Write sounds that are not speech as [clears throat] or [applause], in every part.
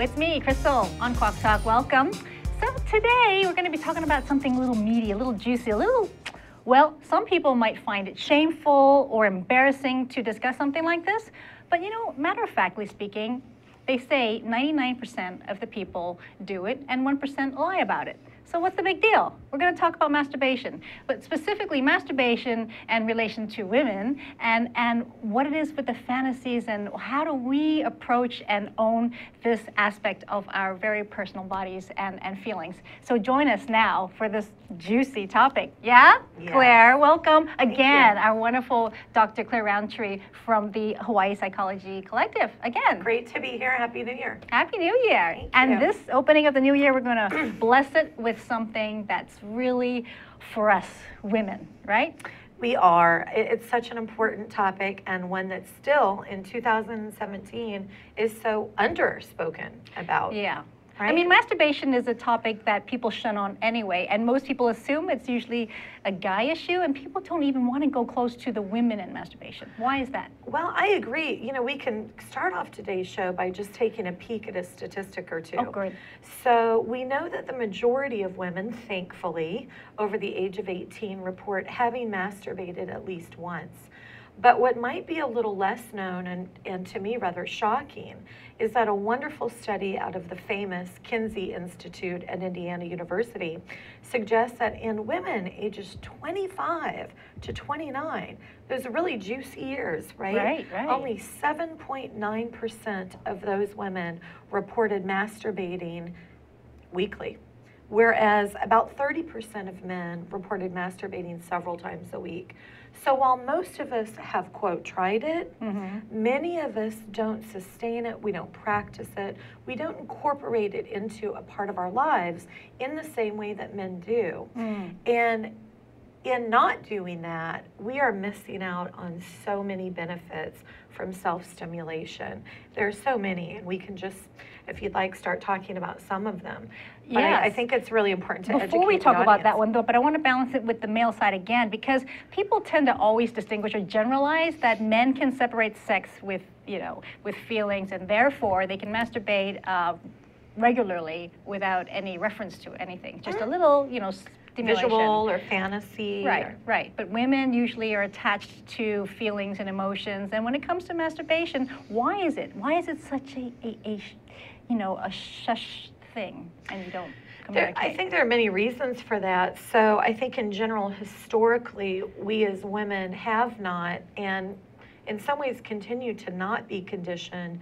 It's me, Crystal, on Kwok Talk. Welcome. So today we're going to be talking about something a little meaty, a little juicy, a little, well, some people might find it shameful or embarrassing to discuss something like this. But you know, matter of factly speaking, they say 99% of the people do it and 1% lie about it. So what's the big deal? We're going to talk about masturbation, but specifically masturbation and relation to women and, and what it is with the fantasies and how do we approach and own this aspect of our very personal bodies and, and feelings. So join us now for this juicy topic. Yeah? Yes. Clare, welcome again, our wonderful Dr. Clare Rountree from the Hawaii Psychology Collective. Again. Great to be here. Happy New Year. Happy New Year. Thank and you. this opening of the new year, we're going to [clears throat] bless it with something that's really for us women, right? We are. It's such an important topic and one that still in 2017 is so underspoken about. Yeah. I mean, masturbation is a topic that people shun on anyway, and most people assume it's usually a guy issue, and people don't even want to go close to the women in masturbation. Why is that? Well, I agree. You know, we can start off today's show by just taking a peek at a statistic or two. Oh, good. So, we know that the majority of women, thankfully, over the age of 18 report having masturbated at least once. But what might be a little less known and, and to me rather shocking is that a wonderful study out of the famous Kinsey Institute at Indiana University suggests that in women ages 25 to 29, those are really juicy years, right? Right, right. Only 7.9% of those women reported masturbating weekly, whereas about 30% of men reported masturbating several times a week. So while most of us have, quote, tried it, mm-hmm. many of us don't sustain it, we don't practice it, we don't incorporate it into a part of our lives in the same way that men do. Mm. And in not doing that, we are missing out on so many benefits from self stimulation. There are so many, and we can just, if you'd like, start talking about some of them. But I, I think it's really important to Before we talk about that one, though, but I want to balance it with the male side again because people tend to always distinguish or generalize that men can separate sex with, you know, with feelings, and therefore they can masturbate uh, regularly without any reference to anything, just a little, you know, stimulation. Visual or fantasy. Right, or- right. But women usually are attached to feelings and emotions. And when it comes to masturbation, why is it? Why is it such a, a, a you know, a shush thing, and you don't There? I think there are many reasons for that. So I think in general, historically, we as women have not, and in some ways continue to not be conditioned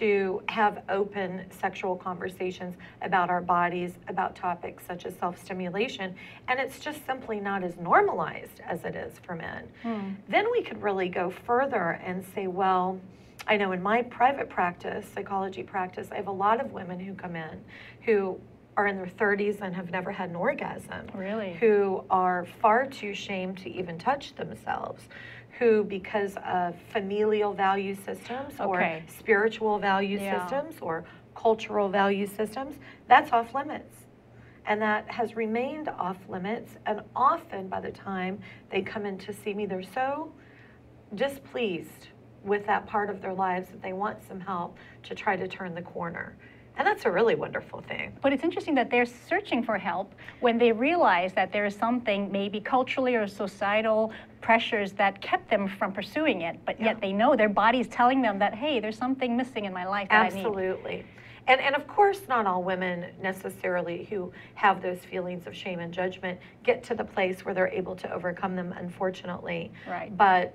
to have open sexual conversations about our bodies, about topics such as self stimulation, and it's just simply not as normalized as it is for men. Hmm. Then we could really go further and say, well, I know in my private practice, psychology practice, I have a lot of women who come in who are in their 30s and have never had an orgasm. Really? Who are far too ashamed to even touch themselves. Who, because of familial value systems Okay. or spiritual value Yeah. systems or cultural value systems, that's off limits. And that has remained off limits. And often, by the time they come in to see me, they're so displeased with that part of their lives that they want some help to try to turn the corner. And that's a really wonderful thing. But it's interesting that they're searching for help when they realize that there is something, maybe culturally or societal pressures that kept them from pursuing it. But Yeah. yet they know their body's telling them that, hey, there's something missing in my life that I need. Absolutely. And, and of course, not all women necessarily who have those feelings of shame and judgment get to the place where they're able to overcome them, unfortunately. Right. But,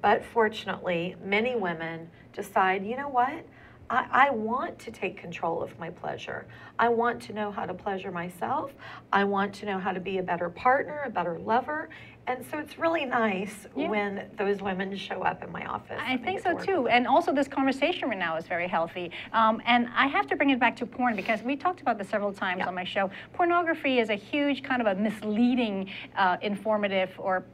but fortunately, many women decide, you know what? I, I want to take control of my pleasure. I want to know how to pleasure myself. I want to know how to be a better partner, a better lover. And so it's really nice Yeah. when those women show up in my office. I think so too. And also, this conversation right now is very healthy. Um, and I have to bring it back to porn because we talked about this several times Yeah. on my show. Pornography is a huge kind of a misleading, uh, informative, or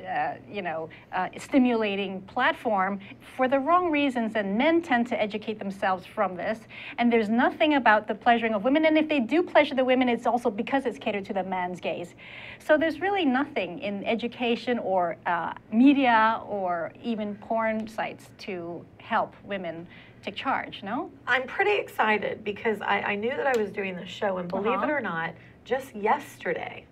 uh, you know, uh, stimulating platform for the wrong reasons, and men tend to educate themselves from this. And there's nothing about the pleasuring of women, and if they do pleasure the women, it's also because it's catered to the man's gaze. So there's really nothing in education or uh, media or even porn sites to help women take charge, no? I'm pretty excited because I, I knew that I was doing this show, and believe Uh-huh. it or not, just yesterday,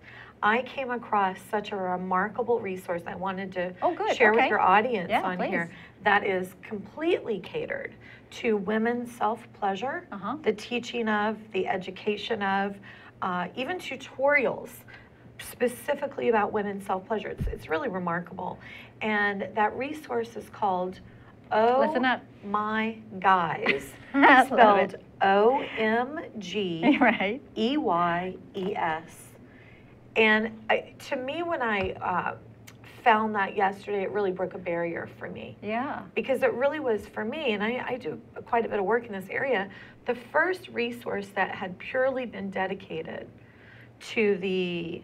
I came across such a remarkable resource I wanted to Oh, good, share with your audience Yeah, on here that is completely catered to women's self pleasure, Uh-huh. the teaching of, the education of, uh, even tutorials specifically about women's self pleasure. It's, it's really remarkable. And that resource is called Oh Listen up. My Guys, [laughs] spelled. O M G. [laughs] E Y E S. And I, to me, when I uh, found that yesterday, it really broke a barrier for me Yeah. because it really was for me, and I, I do quite a bit of work in this area, the first resource that had purely been dedicated to the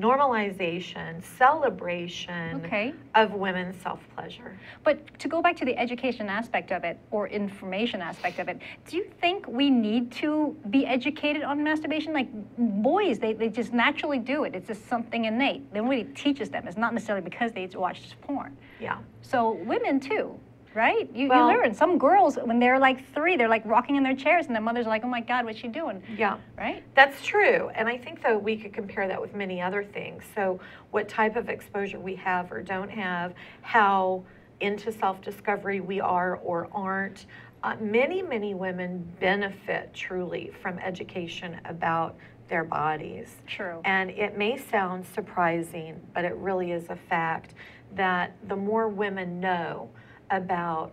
normalization, celebration Okay. of women's self pleasure. But to go back to the education aspect of it or information aspect of it, do you think we need to be educated on masturbation? Like boys, they, they just naturally do it. It's just something innate. Nobody teaches them. It's not necessarily because they watch porn. Yeah. So women too, right? You, Well- you learn. Some girls, when they're like three, they're like rocking in their chairs and their mother's like, oh my God, what's she doing? Yeah. Right? That's true. And I think, though, we could compare that with many other things. So, what type of exposure we have or don't have, how into self discovery we are or aren't. Uh, many, many women benefit truly from education about their bodies. True. And it may sound surprising, but it really is a fact that the more women know about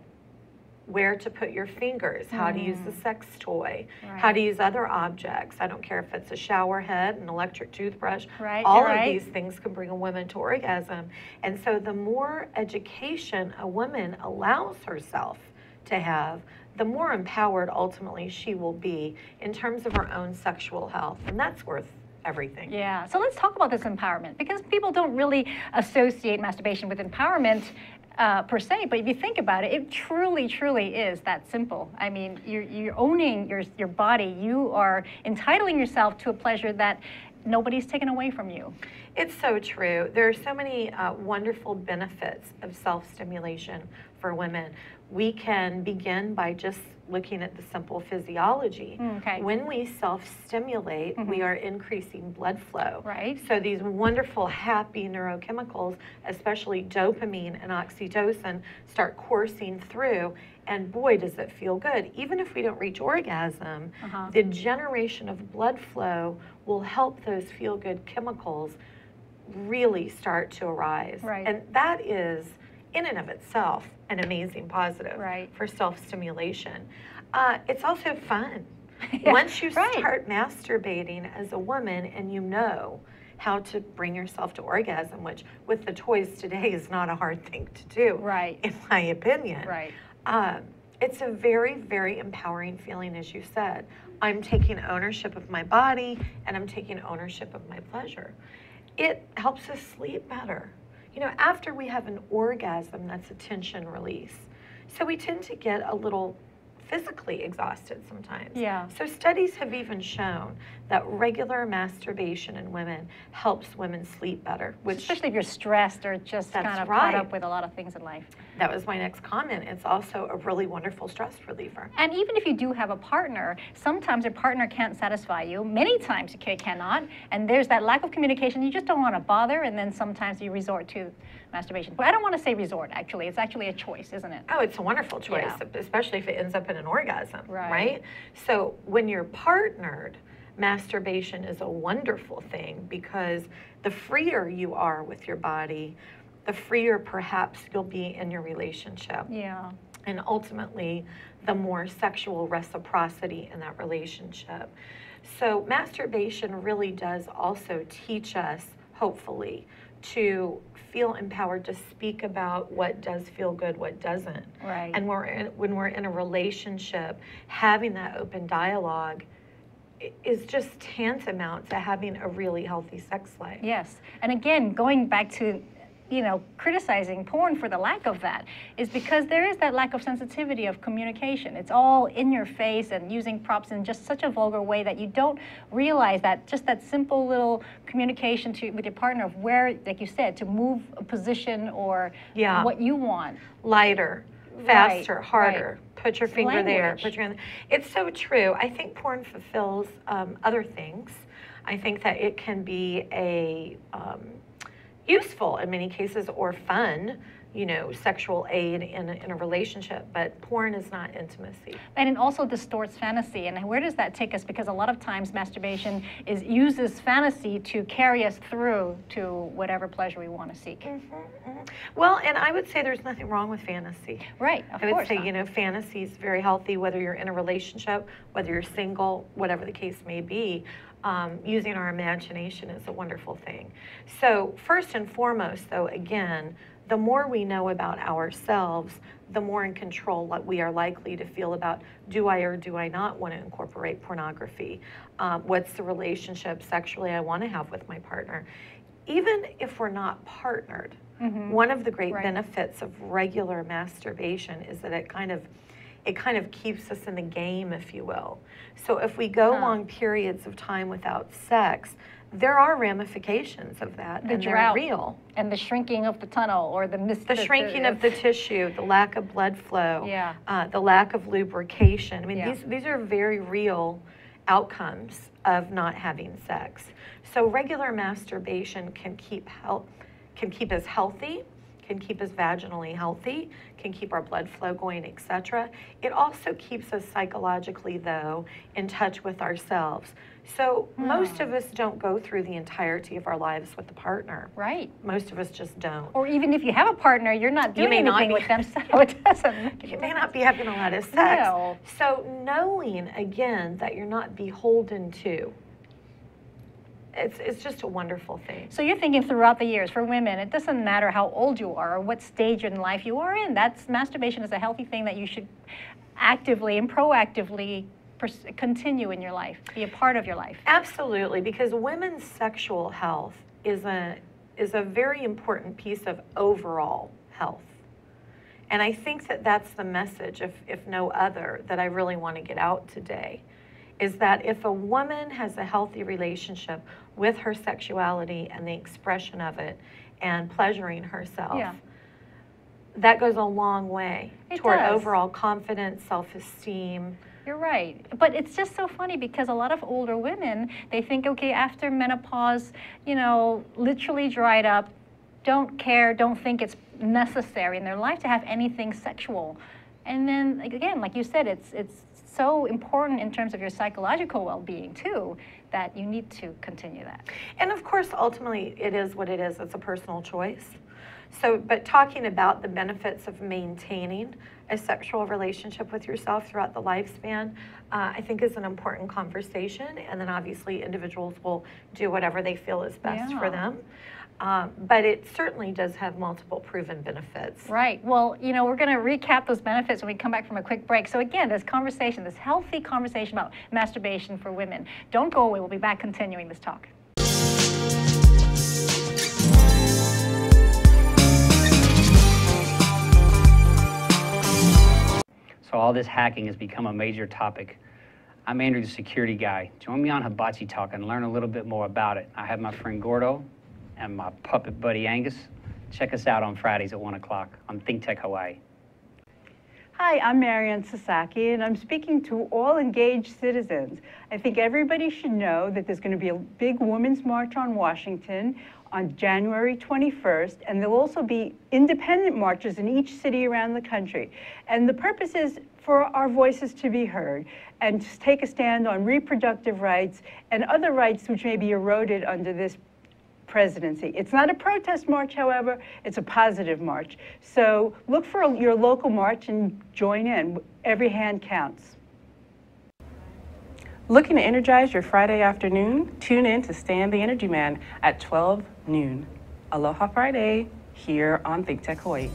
where to put your fingers, how to use the mm. sex toy, how to use other objects. I don't care if it's a shower head, an electric toothbrush. Right, All you're of right. these things can bring a woman to orgasm. And so the more education a woman allows herself to have, the more empowered ultimately she will be in terms of her own sexual health. And that's worth everything. Yeah. So let's talk about this empowerment because people don't really associate masturbation with empowerment uh, per se. But if you think about it, it truly, truly is that simple. I mean, you're, you're owning your, your body. You are entitling yourself to a pleasure that nobody's taken away from you. It's so true. There are so many uh, wonderful benefits of self stimulation for women. We can begin by just looking at the simple physiology. Mm, okay. When we self stimulate, we are increasing blood flow. Right. So these wonderful, happy neurochemicals, especially dopamine and oxytocin, start coursing through. And boy, does it feel good. Even if we don't reach orgasm, Uh-huh. the generation of blood flow will help those feel good chemicals really start to arise. Right. And that is, in and of itself, an amazing positive Right. for self stimulation. Uh, it's also fun. [laughs] Yeah, Once you right. start masturbating as a woman and you know how to bring yourself to orgasm, which with the toys today is not a hard thing to do, Right. in my opinion. Right. Um, it's a very, very empowering feeling, as you said. I'm taking ownership of my body and I'm taking ownership of my pleasure. It helps us sleep better. You know, after we have an orgasm, that's a tension release. So we tend to get a little physically exhausted sometimes. Yeah. So studies have even shown that regular masturbation in women helps women sleep better, which Especially if you're stressed or just kind of right. caught up with a lot of things in life. that was my next comment. It's also a really wonderful stress reliever. And even if you do have a partner, sometimes your partner can't satisfy you. Many times you ca- cannot. And there's that lack of communication. You just don't want to bother. And then sometimes you resort to masturbation. But I don't want to say resort, actually. It's actually a choice, isn't it? Oh, it's a wonderful choice, Yeah. especially if it ends up in an orgasm, Right. right? So when you're partnered, masturbation is a wonderful thing because the freer you are with your body, the freer perhaps you'll be in your relationship. Yeah. And ultimately, the more sexual reciprocity in that relationship. So, masturbation really does also teach us, hopefully, to feel empowered to speak about what does feel good, what doesn't. Right. And we're in, when we're in a relationship, having that open dialogue is just tantamount to having a really healthy sex life. Yes. And again, going back to, you know, criticizing porn for the lack of that is because there is that lack of sensitivity of communication. It's all in your face and using props in just such a vulgar way that you don't realize that just that simple little communication to with your partner of where, like you said, to move a position or Yeah. what you want. Lighter, faster, right. harder, Put your finger there. Put your. It's so true. I think porn fulfills um, other things. I think that it can be a um, useful in many cases or fun, you know, sexual aid in a, in a relationship. But porn is not intimacy. And it also distorts fantasy. And where does that take us? Because a lot of times masturbation is uses fantasy to carry us through to whatever pleasure we want to seek. Well, and I would say there's nothing wrong with fantasy. Right, of I would say, not. you know, fantasy is very healthy, whether you're in a relationship, whether you're single, whatever the case may be. Um, using our imagination is a wonderful thing. So, first and foremost, though, again, the more we know about ourselves, the more in control we are likely to feel about do I or do I not want to incorporate pornography? Um, what's the relationship sexually I want to have with my partner? Even if we're not partnered, one of the great Right. benefits of regular masturbation is that it kind of it kind of keeps us in the game, if you will. So if we go Huh. long periods of time without sex, there are ramifications of that, The and drought. they're real. and the shrinking of the tunnel or the mist. The shrinking of the tissue, the lack of blood flow, Yeah. uh, the lack of lubrication. I mean, Yeah. these these are very real outcomes of not having sex. So regular masturbation can keep help can keep us healthy, can keep us vaginally healthy, can keep our blood flow going, etc. It also keeps us psychologically, though, in touch with ourselves. So hmm. most of us don't go through the entirety of our lives with a partner. Right. Most of us just don't. Or even if you have a partner, you're not You doing not anything be- with them, so it doesn't [laughs] You may not be having a lot of sex. No. So knowing again that you're not beholden to, it's it's just a wonderful thing. So you're thinking throughout the years for women, it doesn't matter how old you are or what stage in life you are in. That's masturbation is a healthy thing that you should actively and proactively continue in your life, be a part of your life. Absolutely, because women's sexual health is a is a very important piece of overall health. And I think that that's the message, if, if no other, that I really want to get out today. Is that if a woman has a healthy relationship with her sexuality and the expression of it and pleasuring herself, Yeah. that goes a long way It toward does. overall confidence, self esteem. You're right. But it's just so funny because a lot of older women, they think, okay, after menopause, you know, literally dried up, don't care, don't think it's necessary in their life to have anything sexual. And then again, like you said, it's it's so important in terms of your psychological well-being too that you need to continue that. And of course, ultimately, it is what it is. It's a personal choice. So, but talking about the benefits of maintaining a sexual relationship with yourself throughout the lifespan, uh, I think is an important conversation. And then obviously, individuals will do whatever they feel is best for them. Um, but it certainly does have multiple proven benefits. Right. Well, you know, we're going to recap those benefits when we come back from a quick break. So, again, this conversation, this healthy conversation about masturbation for women. Don't go away. We'll be back continuing this talk. So all this hacking has become a major topic. I'm Andrew, the security guy. Join me on Hibachi Talk and learn a little bit more about it. I have my friend Gordo and my puppet buddy Angus. Check us out on Fridays at 1 o'clock on Think Tech Hawaii. Hi, I'm Marianne Sasaki, and I'm speaking to all engaged citizens. I think everybody should know that there's going to be a big Women's March on Washington on January 21st, and there'll also be independent marches in each city around the country. And the purpose is for our voices to be heard and to take a stand on reproductive rights and other rights which may be eroded under this presidency. It's not a protest march, however, it's a positive march. So look for your local march and join in. Every hand counts. Looking to energize your Friday afternoon? Tune in to Stan the Energy Man at 12 noon. Aloha Friday here on Think Tech Hawaii.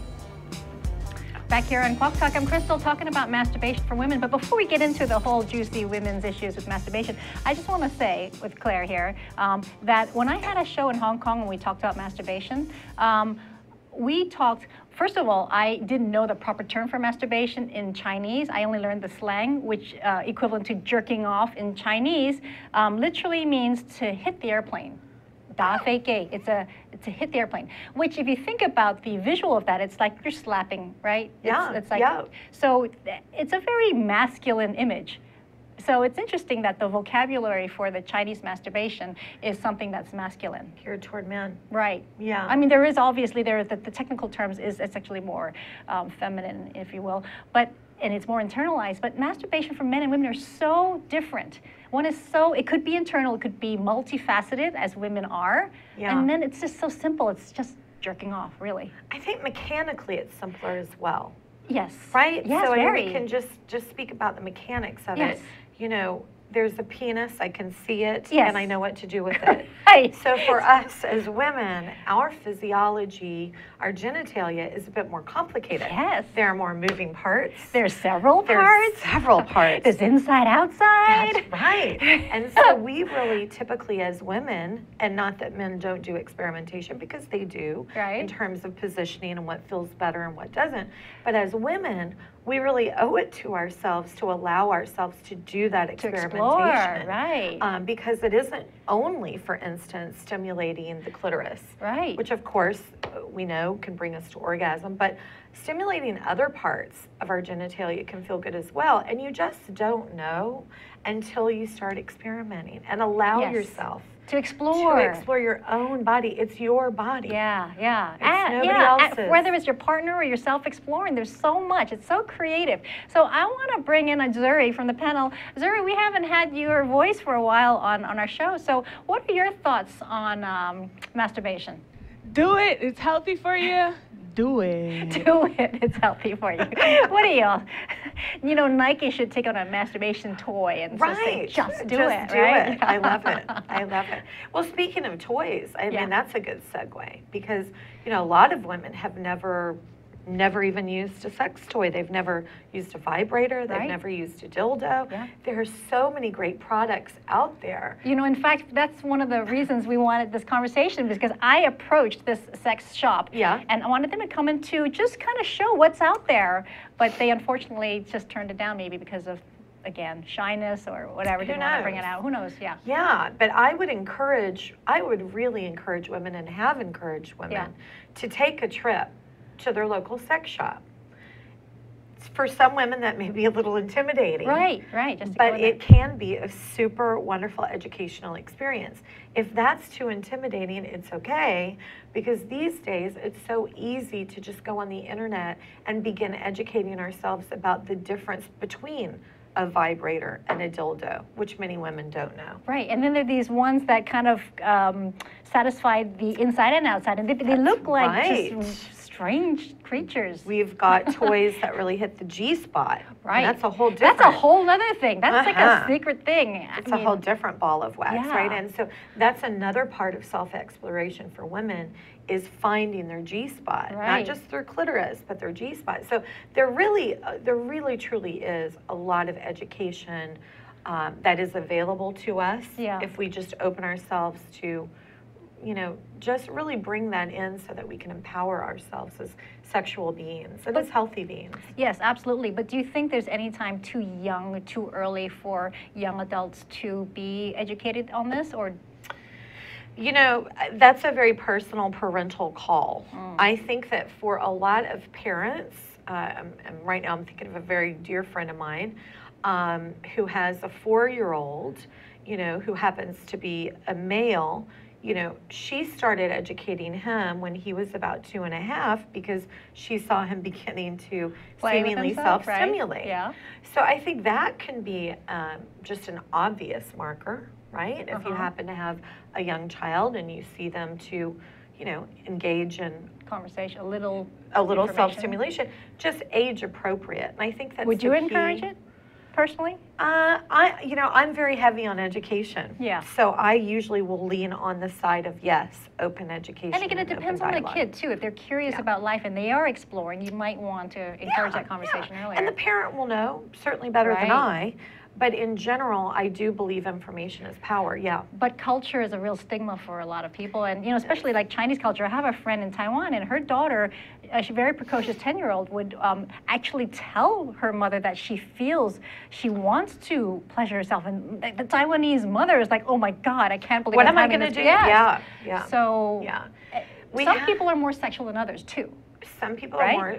Back here on Kwok Talk, I'm Crystal talking about masturbation for women. But before we get into the whole juicy women's issues with masturbation, I just want to say with Clare here um, that when I had a show in Hong Kong and we talked about masturbation, um, we talked. First of all, I didn't know the proper term for masturbation in Chinese. I only learned the slang, which uh, equivalent to jerking off in Chinese, um, literally means to hit the airplane Da. It's a it's a hit the airplane. Which, if you think about the visual of that, it's like you're slapping, right? It's, Yeah, It's like yeah. so. It's a very masculine image. So it's interesting that the vocabulary for the Chinese masturbation is something that's masculine. Geared toward men. Right. Yeah. I mean, there is obviously there the, the technical terms is it's actually more um, feminine, if you will, but and it's more internalized. But masturbation for men and women are so different. One is so it could be internal, it could be multifaceted, as women are, Yeah. and then it's just so simple. It's just jerking off, really. I think mechanically it's simpler as well. Yes. Right? Yes, so I mean, we can just just speak about the mechanics of Yes. it. You know, there's a penis, I can see it, Yes. and I know what to do with [laughs] it. Right. So for us as women, our physiology, our genitalia is a bit more complicated. Yes. There are more moving parts. There's several There's parts. several parts. There's inside, outside. That's right. [laughs] And so we really typically, as women, and not that men don't do experimentation because they do, in terms of positioning and what feels better and what doesn't, but as women, we really owe it to ourselves to allow ourselves to do that experimentation. to explore, right? Um, because it isn't only, for instance, stimulating the clitoris, right. which of course we know can bring us to orgasm, but stimulating other parts of our genitalia can feel good as well. And you just don't know until you start experimenting and allow Yes. yourself to explore. to explore your own body. It's your body. Yeah, yeah. It's nobody yeah, ah, else's. Whether it's your partner or yourself exploring, there's so much. It's so creative. So I want to bring in a Zuri from the panel. Zuri, we haven't had your voice for a while on, on our show. So what are your thoughts on um, masturbation? Do it. It's healthy for you. Do [laughs] it. Do it. It's healthy for you. [laughs] what do y'all? You know, Nike should take on a masturbation toy and just say, just do Just it. do right? it. I love it. I [laughs] love it. Well, speaking of toys, I Yeah. mean that's a good segue because you know a lot of women have never never even used a sex toy. They've never used a vibrator, they've Right. never used a dildo. Yeah. There are so many great products out there. You know, in fact, that's one of the reasons we wanted this conversation because I approached this sex shop Yeah. and I wanted them to come in to just kind of show what's out there, but they unfortunately just turned it down maybe because of again shyness or whatever Who didn't want to bring it out. Who knows? Yeah. Yeah, but I would encourage, I would really encourage women and have encouraged women Yeah. to take a trip to their local sex shop. For some women, that may be a little intimidating. Right, right. But it can be a super wonderful educational experience. If that's too intimidating, it's okay because these days it's so easy to just go on the internet and begin educating ourselves about the difference between a vibrator and a dildo, which many women don't know. Right, and then there are these ones that kind of um, satisfy the inside and outside, and they, they look like right. just strange creatures. We've got [laughs] toys that really hit the G spot. and right, that's a whole different. That's a whole other thing. That's like a Uh-huh. secret thing. I It's a mean, whole different ball of wax, right? And so that's another part of self-exploration for women is finding their G spot, not just their clitoris, but their G spot. So there really, uh, there really truly is a lot of education um, that is available to us Yeah. if we just open ourselves to, you know, just really bring that in so that we can empower ourselves as sexual beings and as healthy beings. Yes, absolutely. But do you think there's any time too young, too early for young adults to be educated on this, or You know, that's a very personal parental call. Mm. I think that for a lot of parents, um, and right now I'm thinking of a very dear friend of mine um, who has a four year old, you know, who happens to be a male. You know, she started educating him when he was about two and a half because she saw him [laughs] beginning to play seemingly self right? stimulate. Yeah. So I think that can be um, just an obvious marker, right? If you Uh-huh. happen to have a young child and you see them to, you know, engage in Conversation, a little. a little self-stimulation, just age appropriate. And I think that's Would you the encourage it, personally? Uh, I, you know, I'm very heavy on education. Yeah. So I usually will lean on the side of yes, open education. And again, it depends on the kid too. If they're curious Yeah. about life and they are exploring, you might want to encourage Yeah, that conversation yeah. earlier. And the parent will know certainly better than Right. I. But in general, I do believe information is power. Yeah. But culture is a real stigma for a lot of people, and you know, especially like Chinese culture. I have a friend in Taiwan, and her daughter, a very precocious 10 year old would um, actually tell her mother that she feels she wants to pleasure herself. And the, the Taiwanese mother is like, oh my God, I can't believe What I'm am I gonna do? Yes. Yeah, yeah. So Yeah. uh, We some have- people are more sexual than others too. Some people Right? are more,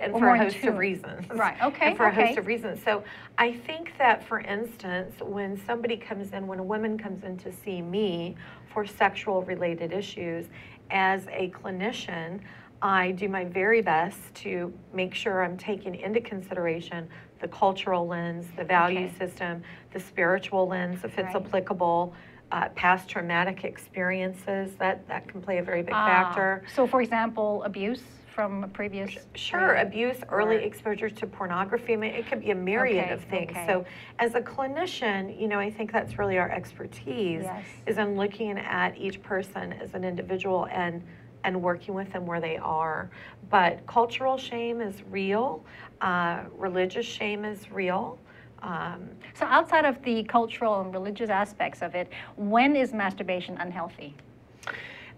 and Or for more a host of reasons. Right, okay, And for a host of reasons. So I think that, for instance, when somebody comes in, when a woman comes in to see me for sexual related issues, as a clinician, I do my very best to make sure I'm taking into consideration the cultural lens, the value Okay. system, the spiritual lens, if it's Right. applicable, uh, past traumatic experiences, that, that can play a very big Ah, factor. So, for example, abuse from a previous. Sure, abuse, early Or- exposure to pornography, I mean, it could be a myriad Okay, of things. okay. So as a clinician, you know, I think that's really our expertise, Yes. is in looking at each person as an individual and, and working with them where they are. But cultural shame is real, uh, religious shame is real. Um, So, outside of the cultural and religious aspects of it, when is masturbation unhealthy?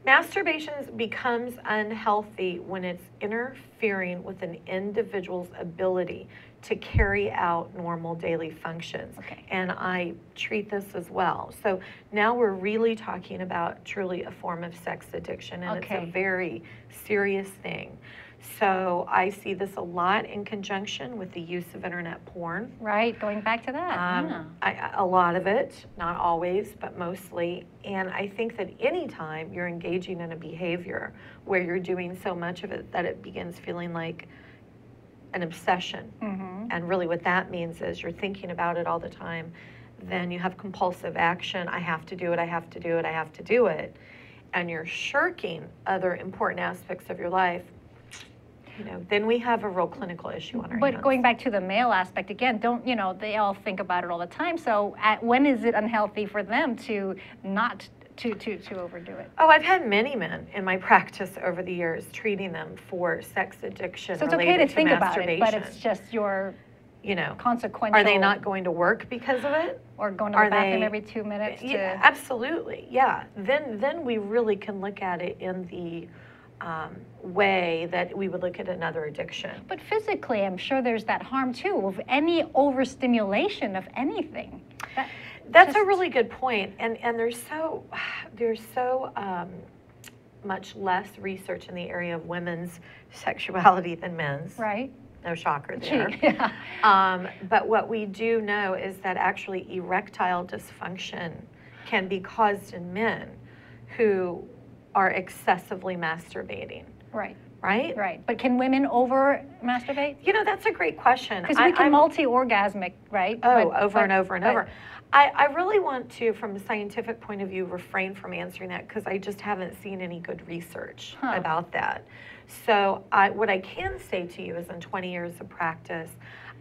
Masturbation becomes unhealthy when it's interfering with an individual's ability to carry out normal daily functions. Okay. And I treat this as well. So now we're really talking about truly a form of sex addiction, and it's a very serious thing. So I see this a lot in conjunction with the use of internet porn. Right, going back to that. yeah. Um, I, I- a lot of it, not always, but mostly. And I think that anytime you're engaging in a behavior where you're doing so much of it that it begins feeling like an obsession, Mhm. and really what that means is you're thinking about it all the time, then you have compulsive action. I have to do it, I have to do it, I have to do it. And you're shirking other important aspects of your life. You know, then we have a real clinical issue on our hands. But hands. going back to the male aspect again, don't you know? They all think about it all the time. So, at, when is it unhealthy for them to not to to to overdo it? Oh, I've had many men in my practice over the years treating them for sex addiction So it's okay related to think about it, but it's just your you know, consequential. are they not going to work because of it? or going to are the bathroom they- every two minutes? Yeah, to, absolutely. Yeah. Then then we really can look at it in the um, way that we would look at another addiction. But physically, I'm sure there's that harm too of any overstimulation of anything. That- That's a really good point, and and there's so [sighs] there's so um, much less research in the area of women's [laughs] sexuality than men's. right. No shocker [laughs] there. yeah. Um, but what we do know is that actually erectile dysfunction can be caused in men who are excessively masturbating, Right. right? Right. But can women over masturbate? You know, that's a great question. Because we can multi-orgasmic, right? Oh, But- over and over and but- over. I, I really want to, from a scientific point of view, refrain from answering that because I just haven't seen any good research Huh. about that. So, I, what I can say to you is in 20 years of practice,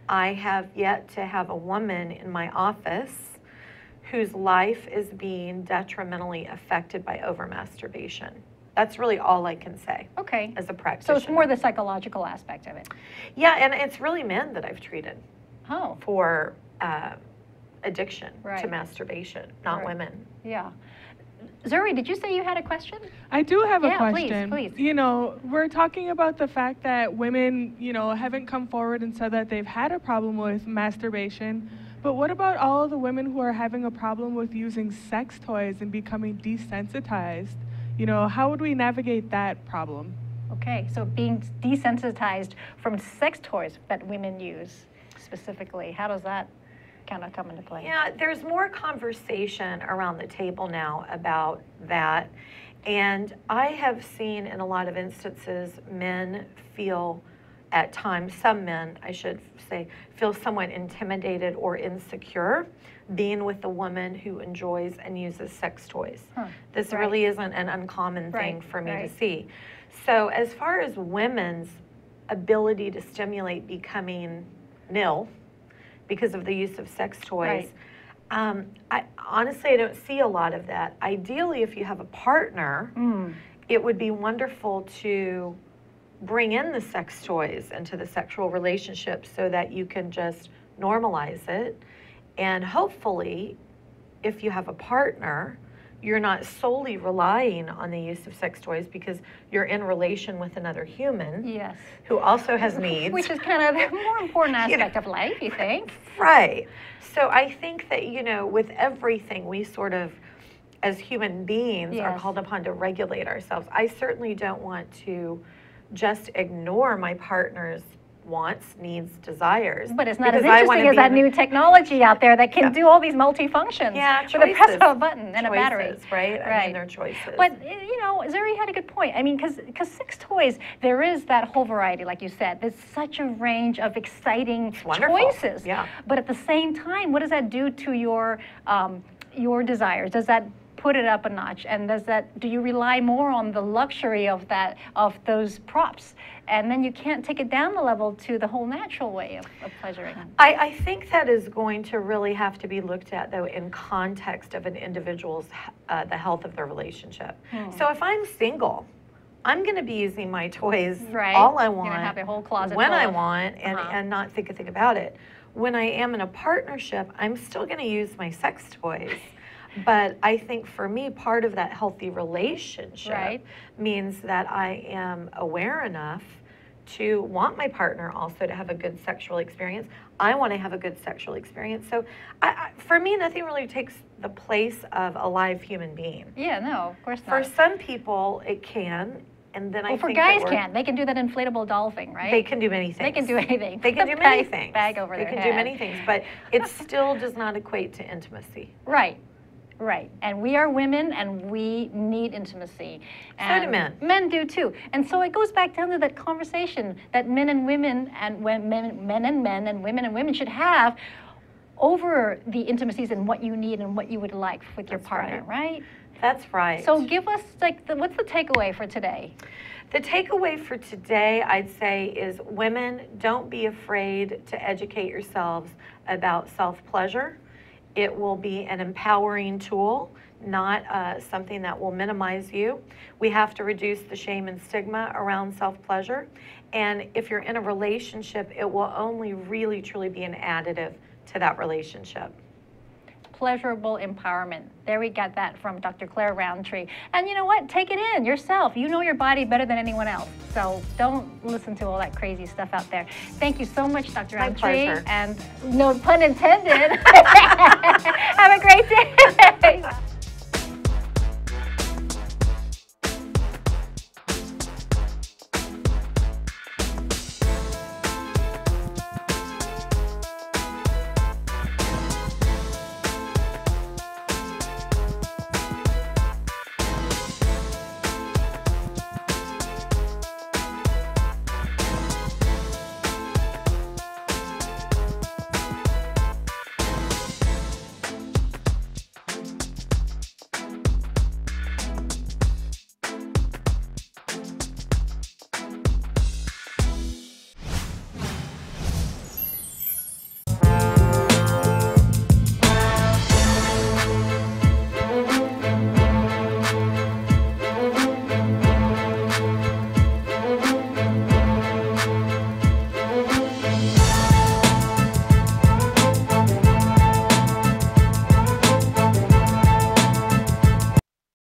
I have yet to have a woman in my office whose life is being detrimentally affected by overmasturbation. That's really all I can say Okay. as a practice. So it's more the psychological aspect of it. Yeah, and it's really men that I've treated Oh, for uh, addiction to masturbation, not Right. women. yeah. Zuri, did you say you had a question? I do have a question. Yeah, please, please. You know, we're talking about the fact that women, you know, haven't come forward and said that they've had a problem with masturbation. But what about all the women who are having a problem with using sex toys and becoming desensitized? You know, how would we navigate that problem? Okay, so being desensitized from sex toys that women use specifically, how does that kind of come into play? Yeah, there's more conversation around the table now about that. And I have seen in a lot of instances men feel at times, some men, I should say, feel somewhat intimidated or insecure being with a woman who enjoys and uses sex toys. Huh, This right. really isn't an uncommon thing Right, for me right. to see. So, as far as women's ability to stimulate becoming nil because of the use of sex toys, Right. um, I honestly I don't see a lot of that. Ideally, if you have a partner, Mm, it would be wonderful to bring in the sex toys into the sexual relationship so that you can just normalize it. And hopefully, if you have a partner, you're not solely relying on the use of sex toys because you're in relation with another human Yes. who also has [laughs] needs. Which is kind of the more important [laughs] You know. aspect of life, you think? Right. So I think that, you know, with everything, we sort of, as human beings, are called upon to regulate ourselves. I certainly don't want to just ignore my partner's wants, needs, desires. But it's not as interesting as that new technology out there that can Yeah. do all these multifunctions Yeah, with a press of a button and a battery. Choices, Right? I Right. mean, they're choices. But you know, Zuri had a good point. I mean, because six toys, there is that whole variety, like you said. There's such a range of exciting choices. Yeah. But at the same time, what does that do to your um, your desires? Does that put it up a notch? And does that do you rely more on the luxury of that of those props? And then you can't take it down the level to the whole natural way of, of pleasuring. I, I think that is going to really have to be looked at, though, in context of an individual's uh, the health of their relationship. Hmm. So if I'm single, I'm going to be using my toys Right. all I want, have a whole closet when I want, and, Uh-huh. and not think a thing about it. When I am in a partnership, I'm still going to use my sex toys. But I think for me, part of that healthy relationship Right. means that I am aware enough to want my partner also to have a good sexual experience. I want to have a good sexual experience. So, I, I, for me, nothing really takes the place of a live human being. Yeah, no, of course not. For some people, it can, and then I well, for think guys can. They can do that inflatable doll thing, right? They can do many things. They can do anything. They can The [laughs] do many bag- things. Bag over they their can head. do many things, but it still does not equate to intimacy. Right. Right. And we are women and we need intimacy. So do And men. Men do too. And so it goes back down to that conversation that men and women and when men, men and men and women and women should have over the intimacies and what you need and what you would like with your That's partner, right? That's right. So give us like the, what's the takeaway for today? The takeaway for today, I'd say, is women, don't be afraid to educate yourselves about self pleasure. It will be an empowering tool, not uh, something that will minimize you. We have to reduce the shame and stigma around self pleasure. And if you're in a relationship, it will only really, truly be an additive to that relationship. Pleasurable empowerment. There we got that from Dr. Clare Rountree. And you know what? Take it in yourself. You know your body better than anyone else. So don't listen to all that crazy stuff out there. Thank you so much, Dr. My Rountree. pleasure. And no pun intended. [laughs] Have a great day. [laughs]